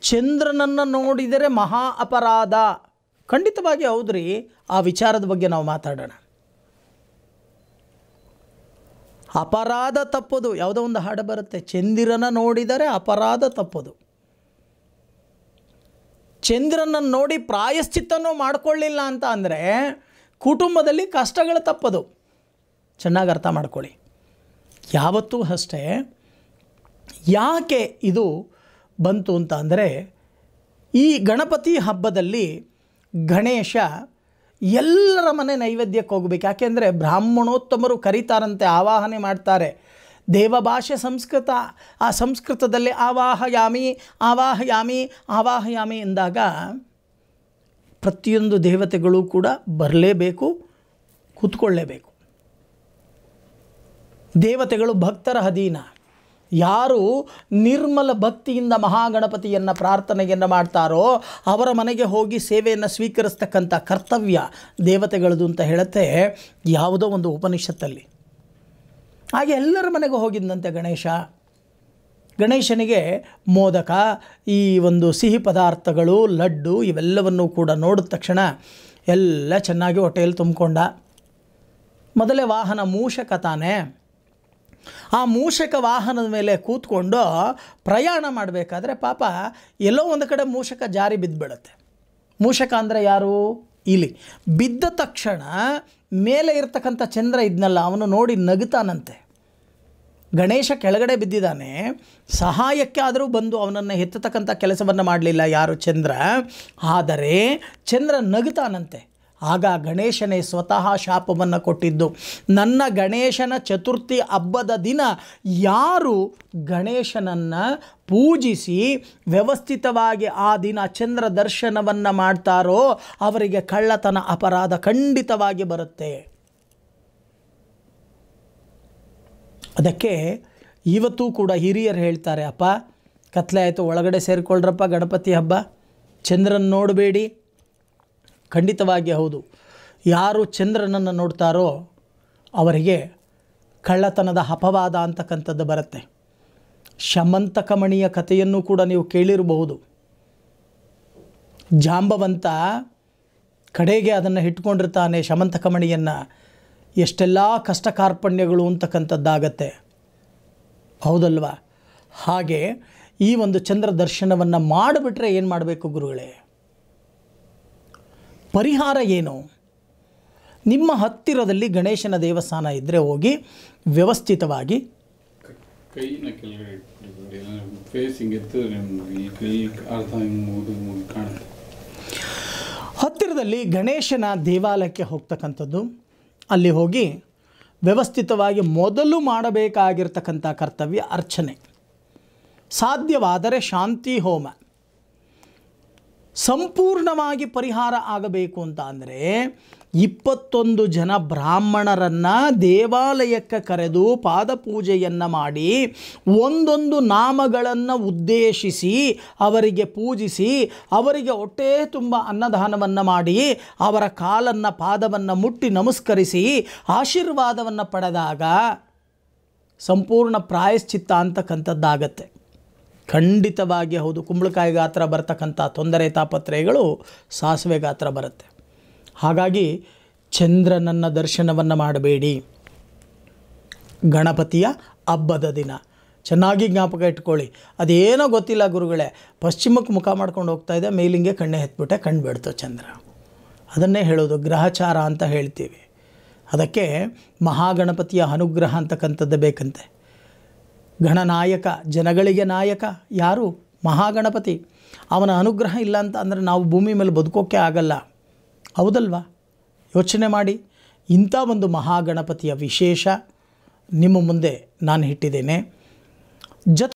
ಚಂದ್ರನನ್ನು ನೋಡಿದರೆ ಮಹಾ ಅಪರಾಧ. ಖಂಡಿತವಾಗಿ ಹೌದ್ರಿ. ಆ ವಿಚಾರದ ಬಗ್ಗೆ ನಾವು ಮಾತಾಡೋಣ. ಅಪರಾಧ ತಪ್ಪದು. ಯಾವುದೋ ಒಂದು ಹಾಡು ಬರುತ್ತೆ. ಚಂದಿರನ ನೋಡಿದರೆ ಅಪರಾಧ ತಪ್ಪದು. ಚಂದ್ರನನ್ನು ನೋಡಿ ಪ್ರಾಯಶ್ಚಿತ್ತನೂ ಮಾಡಿಕೊಳ್ಳಿಲ್ಲ ಅಂತ ಅಂದರೆ ಕುಟುಂಬದಲ್ಲಿ ಕಷ್ಟಗಳು ತಪ್ಪದು. ಚೆನ್ನಾಗಿ ಅರ್ಥ ಮಾಡ್ಕೊಳ್ಳಿ. ಯಾವತ್ತೂ ಅಷ್ಟೇ. ಯಾಕೆ ಇದು ಬಂತು ಅಂತ ಅಂದರೆ ಈ ಗಣಪತಿ ಹಬ್ಬದಲ್ಲಿ ಗಣೇಶ ಎಲ್ಲರ ಮನೆ ನೈವೇದ್ಯಕ್ಕೆ ಹೋಗಬೇಕು. ಯಾಕೆಂದರೆ ಬ್ರಾಹ್ಮಣೋತ್ತಮರು ಕರೀತಾರಂತೆ, ಆವಾಹನೆ ಮಾಡ್ತಾರೆ. ದೇವಭಾಷೆ ಸಂಸ್ಕೃತ, ಆ ಸಂಸ್ಕೃತದಲ್ಲಿ ಆವಾಹಯಾಮಿ ಆವಾಹಯಾಮಿ ಆವಾಹಯಾಮಿ ಎಂದಾಗ ಪ್ರತಿಯೊಂದು ದೇವತೆಗಳು ಕೂಡ ಬರಲೇಬೇಕು, ಕೂತ್ಕೊಳ್ಳೇಬೇಕು. ದೇವತೆಗಳು ಭಕ್ತರ ಅಧೀನ. ಯಾರು ನಿರ್ಮಲ ಭಕ್ತಿಯಿಂದ ಮಹಾಗಣಪತಿಯನ್ನು ಪ್ರಾರ್ಥನೆಯನ್ನು ಮಾಡ್ತಾರೋ ಅವರ ಮನೆಗೆ ಹೋಗಿ ಸೇವೆಯನ್ನು ಸ್ವೀಕರಿಸ್ತಕ್ಕಂಥ ಕರ್ತವ್ಯ ದೇವತೆಗಳದು ಅಂತ ಹೇಳುತ್ತೆ ಯಾವುದೋ ಒಂದು ಉಪನಿಷತ್ತಲ್ಲಿ. ಹಾಗೆ ಎಲ್ಲರ ಮನೆಗೆ ಹೋಗಿದ್ದಂತೆ ಗಣೇಶ. ಗಣೇಶನಿಗೆ ಮೋದಕ, ಈ ಒಂದು ಸಿಹಿ ಪದಾರ್ಥಗಳು, ಲಡ್ಡು ಇವೆಲ್ಲವನ್ನು ಕೂಡ ನೋಡಿದ ತಕ್ಷಣ ಎಲ್ಲ ಚೆನ್ನಾಗಿ ಹೊಟ್ಟೆಯಲ್ಲಿ ತುಂಬಿಕೊಂಡ. ಮೊದಲೇ ವಾಹನ ಮೂಷಕ ತಾನೇ. ಆ ಮೂಷಕ ವಾಹನದ ಮೇಲೆ ಕೂತ್ಕೊಂಡು ಪ್ರಯಾಣ ಮಾಡಬೇಕಾದ್ರೆ ಪಾಪ ಎಲ್ಲೋ ಒಂದು ಕಡೆ ಮೂಷಕ ಜಾರಿ ಬಿದ್ದುಬಿಡುತ್ತೆ. ಮೂಷಕ ಅಂದರೆ ಯಾರು? ಇಲಿ. ಬಿದ್ದ ತಕ್ಷಣ ಮೇಲೆ ಇರ್ತಕ್ಕಂಥ ಚಂದ್ರ ಇದ್ನಲ್ಲ, ಅವನು ನೋಡಿ ನಗುತ್ತಾನಂತೆ. ಗಣೇಶ ಕೆಳಗಡೆ ಬಿದ್ದಿದ್ದಾನೆ. ಸಹಾಯಕ್ಕೆ ಆದರೂ ಬಂದು ಅವನನ್ನು ಎತ್ತತಕ್ಕಂಥ ಕೆಲಸವನ್ನು ಮಾಡಲಿಲ್ಲ ಯಾರು ಚಂದ್ರ. ಆದರೆ ಚಂದ್ರ ನಗುತ್ತಾನಂತೆ. ಆಗ ಗಣೇಶನೇ ಸ್ವತಃ ಶಾಪವನ್ನು ಕೊಟ್ಟಿದ್ದು. ನನ್ನ ಗಣೇಶನ ಚತುರ್ಥಿ ಹಬ್ಬದ ದಿನ ಯಾರು ಗಣೇಶನನ್ನು ಪೂಜಿಸಿ ವ್ಯವಸ್ಥಿತವಾಗಿ ಆ ದಿನ ಚಂದ್ರ ದರ್ಶನವನ್ನು ಮಾಡ್ತಾರೋ ಅವರಿಗೆ ಕಳ್ಳತನ ಅಪರಾಧ ಖಂಡಿತವಾಗಿ ಬರುತ್ತೆ. ಅದಕ್ಕೆ ಇವತ್ತೂ ಕೂಡ ಹಿರಿಯರು ಹೇಳ್ತಾರೆ, ಅಪ್ಪ, ಕತ್ಲೆ ಆಯಿತು, ಒಳಗಡೆ ಸೇರಿಕೊಳ್ಳ್ರಪ್ಪ ಗಣಪತಿ ಹಬ್ಬ. ಚಂದ್ರನ ನೋಡಬೇಡಿ. ಖಂಡಿತವಾಗಿ ಹೌದು. ಯಾರು ಚಂದ್ರನನ್ನು ನೋಡ್ತಾರೋ ಅವರಿಗೆ ಕಳ್ಳತನದ ಅಪವಾದ ಅಂತಕ್ಕಂಥದ್ದು ಬರುತ್ತೆ. ಶಮಂತಕಮಣಿಯ ಕಥೆಯನ್ನು ಕೂಡ ನೀವು ಕೇಳಿರಬಹುದು. ಜಾಂಬವಂತ ಕಡೆಗೆ ಅದನ್ನು ಇಟ್ಕೊಂಡಿರ್ತಾನೆ ಶಮಂತಕಮಣಿಯನ್ನು. ಎಷ್ಟೆಲ್ಲ ಕಷ್ಟ ಕಾರ್ಪಣ್ಯಗಳು ಅಂತಕ್ಕಂಥದ್ದಾಗತ್ತೆ. ಹೌದಲ್ವಾ? ಹಾಗೆ ಈ ಒಂದು ಚಂದ್ರ ದರ್ಶನವನ್ನು ಮಾಡಿಬಿಟ್ರೆ ಏನು ಮಾಡಬೇಕು ಗುರುಗಳೇ? ಪರಿಹಾರ ಏನು? ನಿಮ್ಮ ಹತ್ತಿರದಲ್ಲಿ ಗಣೇಶನ ದೇವಸ್ಥಾನ ಇದ್ದರೆ ಹೋಗಿ ವ್ಯವಸ್ಥಿತವಾಗಿ ಹತ್ತಿರದಲ್ಲಿ ಗಣೇಶನ ದೇವಾಲಯಕ್ಕೆ ಹೋಗ್ತಕ್ಕಂಥದ್ದು. ಅಲ್ಲಿ ಹೋಗಿ ವ್ಯವಸ್ಥಿತವಾಗಿ ಮೊದಲು ಮಾಡಬೇಕಾಗಿರ್ತಕ್ಕಂಥ ಕರ್ತವ್ಯ ಅರ್ಚನೆ. ಸಾಧ್ಯವಾದರೆ ಶಾಂತಿ ಹೋಮ. ಸಂಪೂರ್ಣವಾಗಿ ಪರಿಹಾರ ಆಗಬೇಕು ಅಂತ ಅಂದರೆ ಇಪ್ಪತ್ತೊಂದು ಜನ ಬ್ರಾಹ್ಮಣರನ್ನು ದೇವಾಲಯಕ್ಕೆ ಕರೆದು ಪಾದಪೂಜೆಯನ್ನು ಮಾಡಿ ಒಂದೊಂದು ನಾಮಗಳನ್ನು ಉದ್ದೇಶಿಸಿ, ಅವರಿಗೆ ಪೂಜಿಸಿ, ಅವರಿಗೆ ಹೊಟ್ಟೆ ತುಂಬ ಅನ್ನದಾನವನ್ನು ಮಾಡಿ, ಅವರ ಕಾಲನ್ನು ಪಾದವನ್ನು ಮುಟ್ಟಿ ನಮಸ್ಕರಿಸಿ, ಆಶೀರ್ವಾದವನ್ನು ಪಡೆದಾಗ ಸಂಪೂರ್ಣ ಪ್ರಾಯಶ್ಚಿತ್ತ ಅಂತಕ್ಕಂಥದ್ದಾಗತ್ತೆ ಖಂಡಿತವಾಗಿ ಹೌದು. ಕುಂಬಳಕಾಯಿ ಗಾತ್ರ ಬರ್ತಕ್ಕಂಥ ತೊಂದರೆ ತಾಪತ್ರಯಗಳು ಸಾಸಿವೆ ಗಾತ್ರ ಬರುತ್ತೆ. ಹಾಗಾಗಿ ಚಂದ್ರನನ್ನ ದರ್ಶನವನ್ನು ಮಾಡಬೇಡಿ. ಗಣಪತಿಯ ಹಬ್ಬದ ದಿನ. ಚೆನ್ನಾಗಿ ಜ್ಞಾಪಕ ಇಟ್ಕೊಳ್ಳಿ. ಅದೇನೋ ಗೊತ್ತಿಲ್ಲ ಗುರುಗಳೇ. ಪಶ್ಚಿಮಕ್ಕೆ ಮುಖ ಮಾಡ್ಕೊಂಡು ಹೋಗ್ತಾ ಇದೆ ಮೇಲಿಂಗೆ ಕಣ್ಣೆ ಎತ್ಬಿಟ್ಟೆ, ಕಣ್ಣು ಬಿಡ್ತು ಚಂದ್ರ. ಅದನ್ನೇ ಹೇಳೋದು, ಗ್ರಹಚಾರ ಅಂತ ಹೇಳ್ತೀವಿ. ಅದಕ್ಕೆ ಮಹಾಗಣಪತಿಯ ಅನುಗ್ರಹ ಅಂತಕ್ಕಂಥದ್ದು ಬೇಕಂತೆ. ಗಣನಾಯಕ ಜನಗಳಿಗೆ ನಾಯಕ, ಯಾರು? ಮಹಾಗಣಪತಿ. ಅವನ ಅನುಗ್ರಹ ಇಲ್ಲ ಅಂತ ಅಂದರೆ ನಾವು ಭೂಮಿ ಮೇಲೆ ಬದುಕೋಕ್ಕೆ ಆಗಲ್ಲ. ಹೌದಲ್ವಾ? ಯೋಚನೆ ಮಾಡಿ. ಇಂಥ ಒಂದು ಮಹಾಗಣಪತಿಯ ವಿಶೇಷ ನಿಮ್ಮ ಮುಂದೆ ನಾನು ಇಟ್ಟಿದ್ದೇನೆ. ಜೊತೆ